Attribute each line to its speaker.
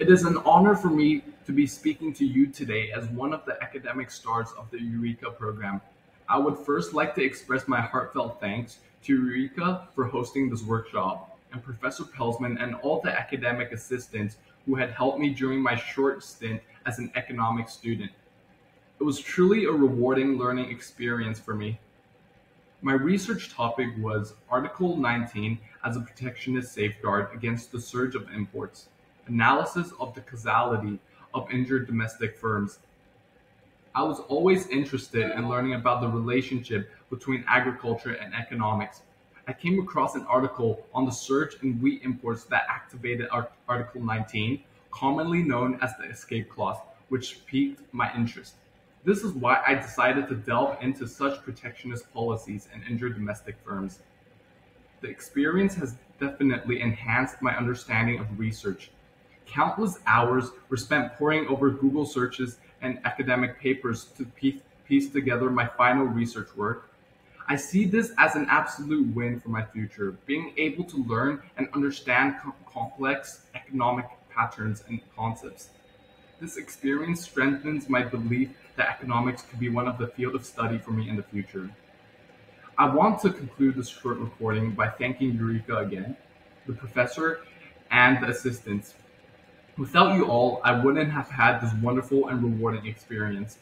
Speaker 1: It is an honor for me to be speaking to you today as one of the academic stars of the Eureka program. I would first like to express my heartfelt thanks to Eureka for hosting this workshop, and Professor Pelsman and all the academic assistants who had helped me during my short stint as an economics student. It was truly a rewarding learning experience for me. My research topic was Article 19 as a protectionist safeguard against the surge of imports, analysis of the causality of injured domestic firms. I was always interested in learning about the relationship between agriculture and economics. I came across an article on the surge in wheat imports that activated Article 19, commonly known as the escape clause, which piqued my interest. This is why I decided to delve into such protectionist policies and injure domestic firms. The experience has definitely enhanced my understanding of research. Countless hours were spent poring over Google searches and academic papers to piece together my final research work. I see this as an absolute win for my future, being able to learn and understand complex economic patterns and concepts. This experience strengthens my belief that economics could be one of the field of study for me in the future. I want to conclude this short recording by thanking Eureka again, the professor, and the assistants. Without you all, I wouldn't have had this wonderful and rewarding experience.